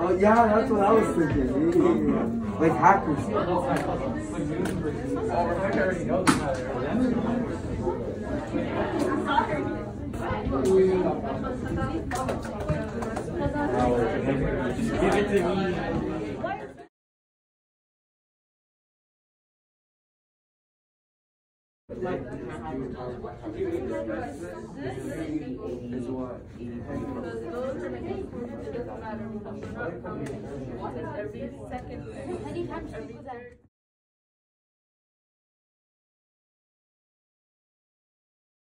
Oh yeah, that's what I was thinking. Yeah, yeah. Like hackers. Give it to me. Is Every second.